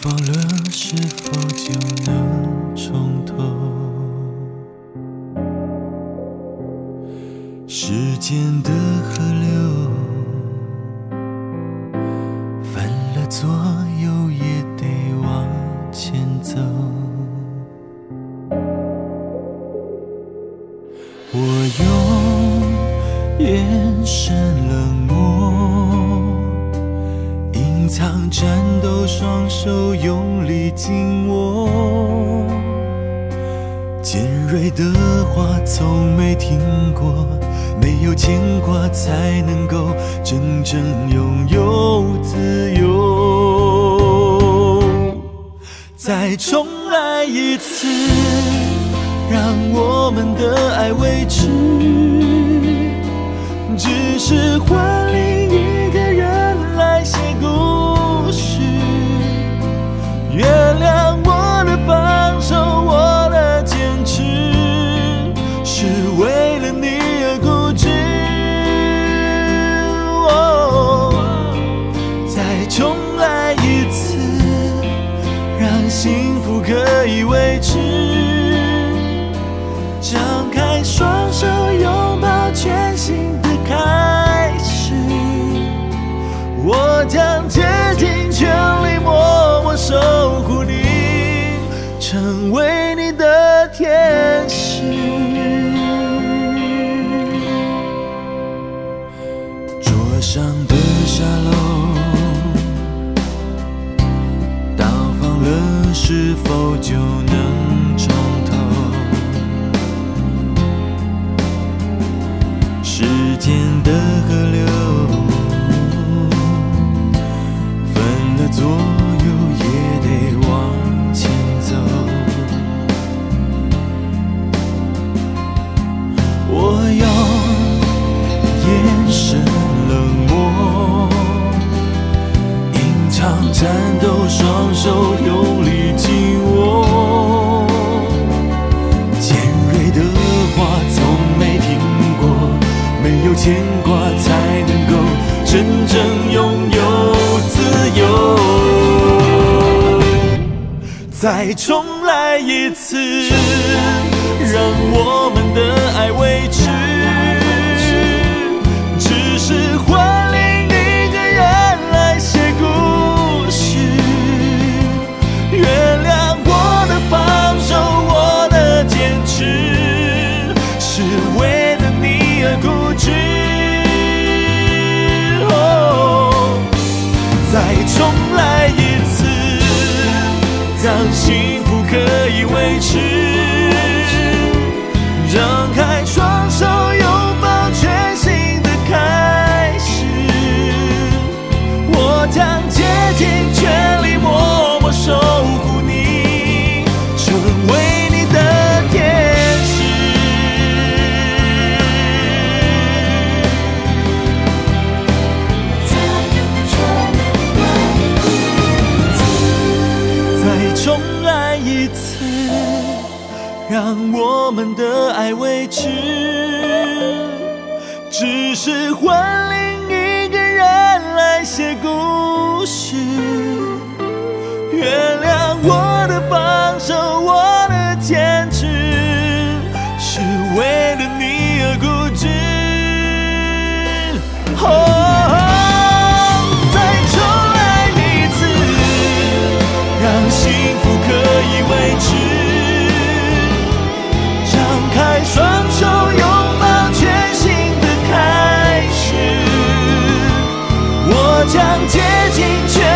放了，是否就能重头？时间的河流，分了左右也得往前走。我用眼神冷隐藏战斗，双手用力紧握。尖锐的话从没听过，没有牵挂才能够真正拥有自由。再重来一次。让我们的爱维持，只是换上的沙漏，倒放了，是否就牵挂，才能够真正拥有自由。再重来一次，让我们的爱维持，当幸福可以维持。重来一次让我们的爱维持只是换另一个人来写故事原谅我的放手我的坚持是为了你而固执。将竭尽全